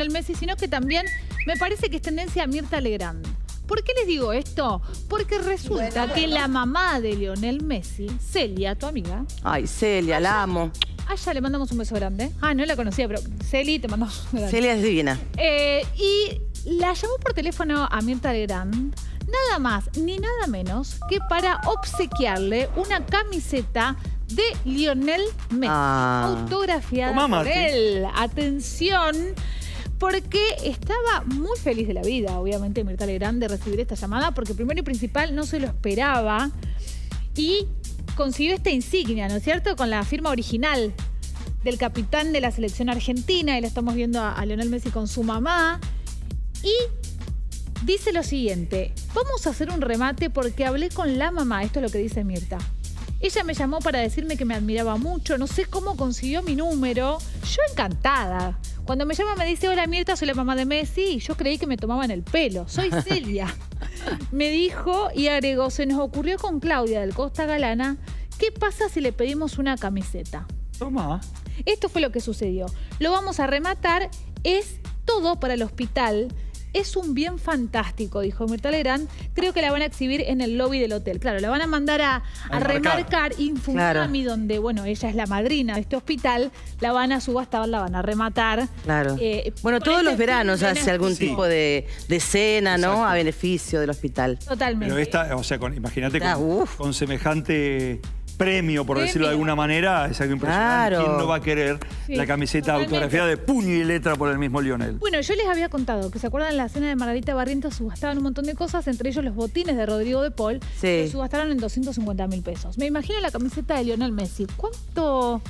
Lionel Messi, sino que también me parece que es tendencia a Mirta Legrand. ¿Por qué les digo esto? Porque resulta que la mamá de Lionel Messi, Celia, tu amiga, Ay, Celia, la amo. ah, ya le mandamos un beso grande. Ah, no la conocía, pero Celi, te mandamos un beso grande. Celia es divina. Eh, y la llamó por teléfono a Mirta Legrand, nada más ni nada menos que para obsequiarle una camiseta de Lionel Messi, Ah. autografiada Tomá, por él. Atención, porque estaba muy feliz de la vida, obviamente, Mirta Legrand, de recibir esta llamada, porque primero y principal no se lo esperaba y consiguió esta insignia, ¿no es cierto?, con la firma original del capitán de la selección argentina, y la estamos viendo a, a Lionel Messi con su mamá, y dice lo siguiente, vamos a hacer un remate porque hablé con la mamá, esto es lo que dice Mirta. Ella me llamó para decirme que me admiraba mucho, no sé cómo consiguió mi número, yo encantada. Cuando me llama me dice, hola Mirta, soy la mamá de Messi, y yo creí que me tomaban el pelo, soy Celia. me dijo y agregó, se nos ocurrió con Claudia del Costa Galana, ¿qué pasa si le pedimos una camiseta? Toma. Esto fue lo que sucedió. Lo vamos a rematar. Es todo para el hospital. Es un bien fantástico, dijo Mirta Legrand. Creo que la van a exhibir en el lobby del hotel. Claro, la van a mandar a, a A remarcar Infundami, donde, bueno, ella es la madrina de este hospital. La van a subastar, la van a rematar. Claro. Eh, bueno, todos este los veranos hace algún tipo de, de cena, ¿no? Exacto. A beneficio del hospital. Totalmente. Pero esta, o sea, imagínate Ah, con, con semejante premio, por Premio. decirlo de alguna manera, es algo impresionante. Claro. ¿Quién no va a querer Sí, la camiseta totalmente. autografiada de puño y letra por el mismo Lionel? Bueno, yo les había contado que se acuerdan en la cena de Margarita Barrientos subastaban un montón de cosas, entre ellos los botines de Rodrigo de Paul, Sí. que subastaron en 250 mil pesos. Me imagino la camiseta de Lionel Messi. ¿Cuánto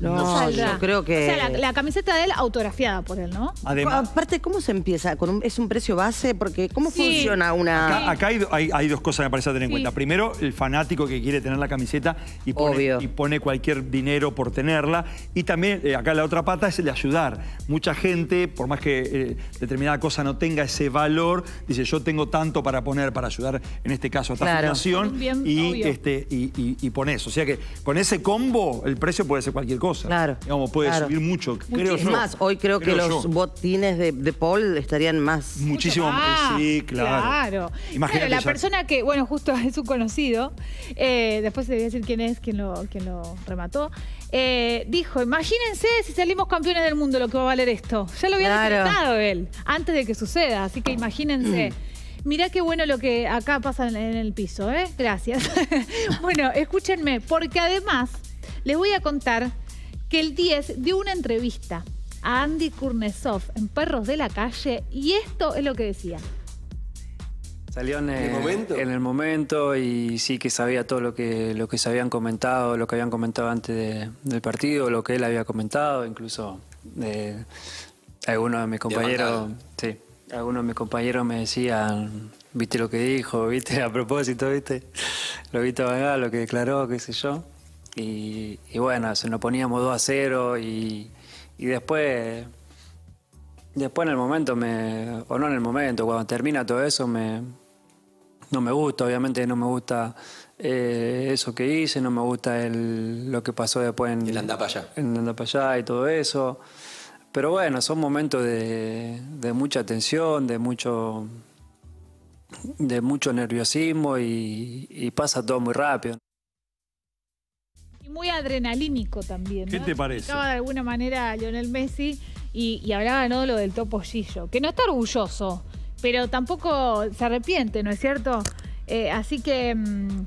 No, saldrá? yo creo que- O sea, la, la camiseta de él autografiada por él, ¿no? Además, Aparte, ¿cómo se empieza? ¿Con un- ¿Es un precio base? Porque ¿cómo Sí. funciona una...? acá, acá hay, do- hay- hay dos cosas que me parece a tener en Sí. cuenta. Primero, el fanático que quiere tener la camiseta y pone, Obvio. y pone cualquier dinero por tenerla. Y también, eh, acá la otra pata es el de ayudar. Mucha gente, por más que eh, determinada cosa no tenga ese valor, dice, yo tengo tanto para poner, para ayudar, en este caso, a esta Claro. fundación, Un bien y, obvio. este, y, y, y pones. O sea que con ese combo, el precio puede ser cualquier cosa. Claro. Digamos, puede Claro. subir mucho, creo Es yo. más, hoy creo, que los botines de, de Paul estarían más... Muchísimo Ah, Sí, claro. Claro. Imagínate Claro, la ya- persona que, bueno, justo es un conocido, eh, después te voy a decir quién es, quién lo, quién lo remató, eh, dijo, imagínense si salimos campeones del mundo lo que va a valer esto. Ya lo había Claro. decretado él, antes de que suceda, así que imagínense. Mirá qué bueno lo que acá pasa en, en el piso, ¿eh? Gracias. bueno, escúchenme, porque además les voy a contar que el 10 dio una entrevista a Andy Kurnesov en Perros de la Calle y esto es lo que decía. Salió en, el momento? en el momento y sí que sabía todo lo que, lo que se habían comentado, lo que habían comentado antes de- del partido, lo que él había comentado, incluso eh, algunos de mis compañeros, sí, algunos de mis compañeros me decían, viste lo que dijo, viste a propósito, viste, lo viste a lo que declaró, qué sé yo. Y, y bueno, se nos poníamos 2 a 0 y, y después Después en el momento, me, o no en el momento, cuando termina todo eso, me, no me gusta, obviamente no me gusta eh, eso que hice, no me gusta el, lo que pasó después en El allá. en andar para allá y todo eso. Pero bueno, son momentos de, de mucha tensión, de mucho, de mucho nerviosismo y, y pasa todo muy rápido. Muy adrenalínico también. ¿Qué te parece? Explicaba de alguna manera a Lionel Messi y, y hablaba ¿no? lo del topollillo, que no está orgulloso, pero tampoco se arrepiente, ¿no es cierto? Eh, así que. mm,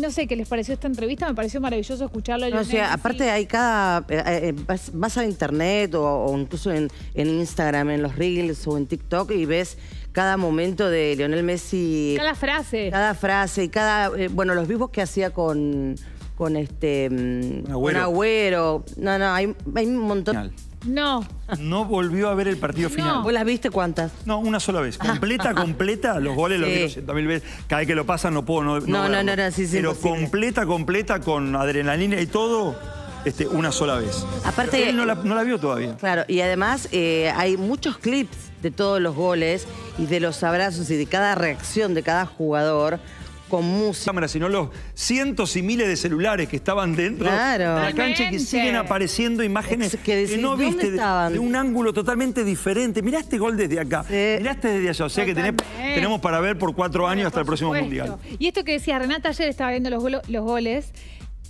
no sé qué les pareció esta entrevista, me pareció maravilloso escucharlo. No, o sea, aparte hay cada... eh, eh, vas, vas a internet o, o incluso en, en Instagram, en los Reels o en TikTok y ves cada momento de Lionel Messi, Cada frase. cada frase y cada... eh, bueno, los vivos que hacía con, con este... mm, Con Agüero. No, no, hay, hay un montón... Final. No. No volvió a ver el partido No. final. ¿Vos las viste cuántas? No, una sola vez. Completa, completa. Los goles los vi 200 mil veces. Cada vez que lo pasan no puedo no, No, no, no, no, sí, sí, Pero imposible. completa, completa, con adrenalina y todo, este, una sola vez. Aparte- Pero él no la, no la vio todavía. Claro, y además eh, hay muchos clips de todos los goles y de los abrazos y de cada reacción de cada jugador, con música. cámaras, sino los cientos y miles de celulares que estaban dentro Claro. de la cancha y que siguen apareciendo imágenes Es que decís, no ¿dónde viste de, estaban? de un ángulo totalmente diferente. Mirá este gol desde acá, Sí. mirá este desde allá. O sea que tenés- tenemos para ver por cuatro años hasta el próximo supuesto. Mundial. Y esto que decía Renata ayer estaba viendo los goles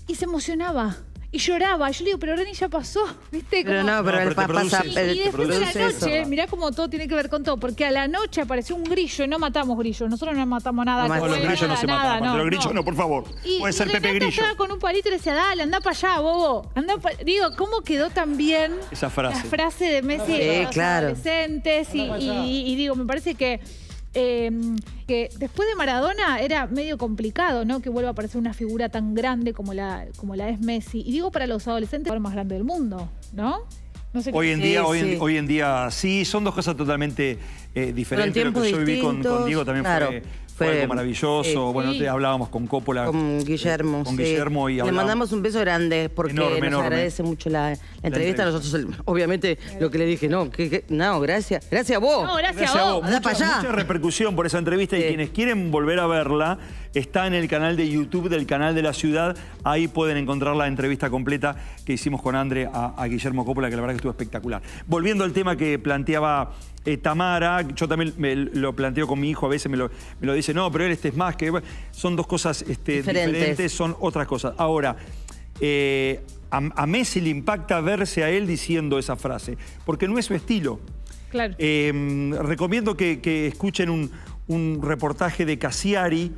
y se emocionaba. Y lloraba. Yo le digo, pero Reni ya pasó. ¿Viste? Pero Como- no, pero No, el pero te papá pasa- Y, y después de la produce eso. noche, mirá cómo todo tiene que ver con todo, porque a la noche apareció un grillo, no matamos grillos, nosotros no matamos nada. No que. No, los vuela, grillos no se nada, matan. Cuando los grillos no, por favor. Y, Puede y ser Pepe Grillo. estaba con un palito y le decía, dale, anda para allá, bobo. Anda pa-". Digo, ¿cómo quedó tan bien Esa frase. la frase de Messi Sí, de los claro. adolescentes? Y, y- y digo, me parece que, eh, que después de Maradona era medio complicado, ¿no? Que vuelva a aparecer una figura tan grande como la, como la es Messi. Y digo, para los adolescentes, el más grande del mundo, ¿no? No sé qué- Hoy en, Sí, día, hoy, en, sí. hoy en día sí, son dos cosas totalmente eh, diferentes. Lo tiempos que yo viví con, Diego también claro. fue, Fue- fue algo maravilloso. sí. Bueno, Sí. te hablábamos con Coppola. Con Guillermo. Con sí. Guillermo y Le mandamos un beso grande porque Enorme, nos enorme. agradece mucho la, la entrevista. entrevista. Nosotros, obviamente, lo que le dije, no, que- que- no, gracias. Gracias a vos. No, gracias, Gracias a a vos. vos. Anda Mucha, para allá. mucha repercusión por esa entrevista y quienes quieren volver a verla está en el canal de YouTube del canal de la ciudad. Ahí pueden encontrar la entrevista completa que hicimos con André a, a Guillermo Coppola, que la verdad que estuvo espectacular. Volviendo al tema que planteaba eh, Tamara, yo también me lo planteo con mi hijo, a veces me lo, me lo dice, no, pero él este es más que... Son dos cosas este, Diferentes. diferentes, son otras cosas. Ahora, eh, a, a Messi le impacta verse a él diciendo esa frase, porque no es su estilo. Claro. Eh, recomiendo que, que escuchen un, un reportaje de Cassiari,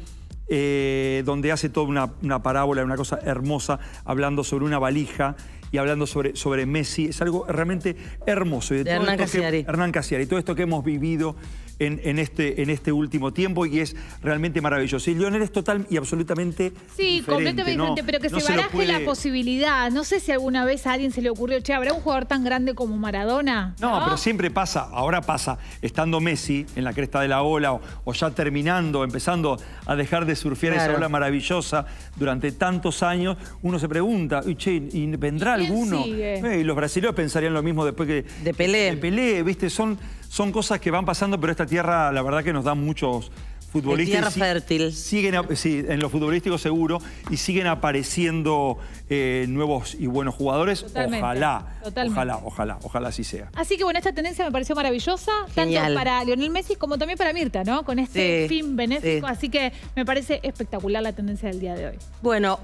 eh, donde hace toda una, una parábola, una cosa hermosa, hablando sobre una valija y hablando sobre, sobre Messi. Es algo realmente hermoso. Y De todo Hernán Cassiari. Hernán Cassiari. Todo esto que hemos vivido en, en este, en este último tiempo y es realmente maravilloso. Y Lionel es total y absolutamente Sí, diferente, completamente ¿no? diferente, pero que No se baraje la puede- posibilidad. No sé si alguna vez a alguien se le ocurrió, che, ¿habrá un jugador tan grande como Maradona? No, pero siempre pasa, ahora pasa, estando Messi en la cresta de la ola o, o ya terminando, empezando a dejar de surfear esa ola maravillosa durante tantos años, uno se pregunta, "Uy, che, ¿y vendrá ¿Y alguno? sigue? Eh, y los brasileños pensarían lo mismo después que... De Pelé. De Pelé, ¿viste? Son, son cosas que van pasando, pero esta tierra, la verdad que nos da muchos futbolistas. tierra fértil. Siguen, sí, en lo futbolístico seguro, y siguen apareciendo eh, nuevos y buenos jugadores. Totalmente, Ojalá, totalmente. ojalá, ojalá, ojalá así sea. Así que bueno, esta tendencia me pareció maravillosa, Genial. tanto para Lionel Messi como también para Mirta, ¿no? Con este Sí, fin benéfico, sí. así que me parece espectacular la tendencia del día de hoy. Bueno,